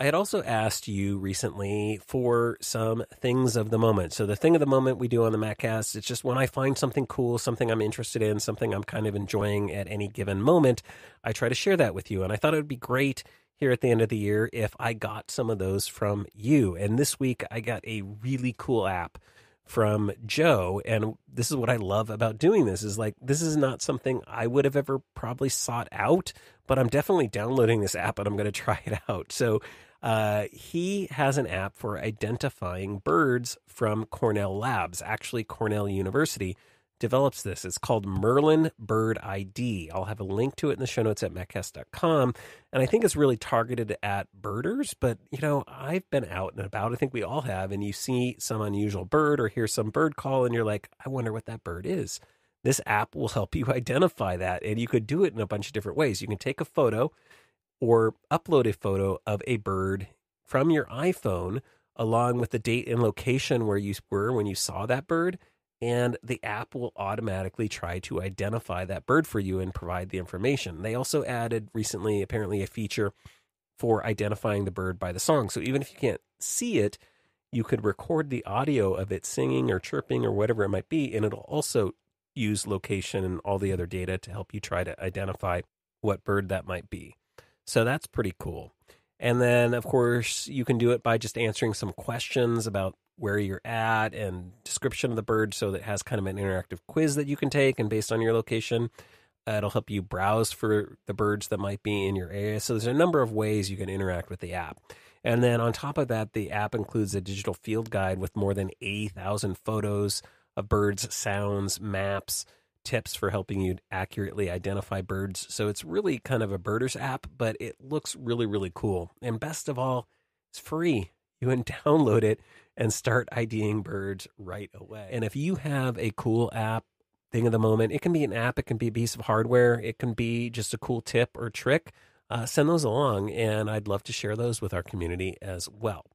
I had also asked you recently for some things of the moment. So the thing of the moment we do on the Maccast, it's just when I find something cool, something I'm interested in, something I'm kind of enjoying at any given moment, I try to share that with you. And I thought it would be great here at the end of the year if I got some of those from you. And this week I got a really cool app from Joe and this is what I love about doing this is like this is not something I would have ever probably sought out, but I'm definitely downloading this app and I'm going to try it out. So uh, he has an app for identifying birds from Cornell Labs. Actually, Cornell University develops this. It's called Merlin Bird ID. I'll have a link to it in the show notes at maccast.com. And I think it's really targeted at birders, but you know, I've been out and about. I think we all have, and you see some unusual bird or hear some bird call, and you're like, I wonder what that bird is. This app will help you identify that. And you could do it in a bunch of different ways. You can take a photo or upload a photo of a bird from your iPhone along with the date and location where you were when you saw that bird. And the app will automatically try to identify that bird for you and provide the information. They also added recently, apparently, a feature for identifying the bird by the song. So even if you can't see it, you could record the audio of it singing or chirping or whatever it might be, and it'll also use location and all the other data to help you try to identify what bird that might be. So that's pretty cool. And then, of course, you can do it by just answering some questions about where you're at and description of the bird so that has kind of an interactive quiz that you can take. And based on your location, uh, it'll help you browse for the birds that might be in your area. So there's a number of ways you can interact with the app. And then on top of that, the app includes a digital field guide with more than 80,000 photos of birds, sounds, maps, tips for helping you accurately identify birds. So it's really kind of a birders app, but it looks really, really cool. And best of all, it's free. You can download it and start IDing birds right away. And if you have a cool app, thing of the moment, it can be an app, it can be a piece of hardware, it can be just a cool tip or trick. Uh, send those along, and I'd love to share those with our community as well.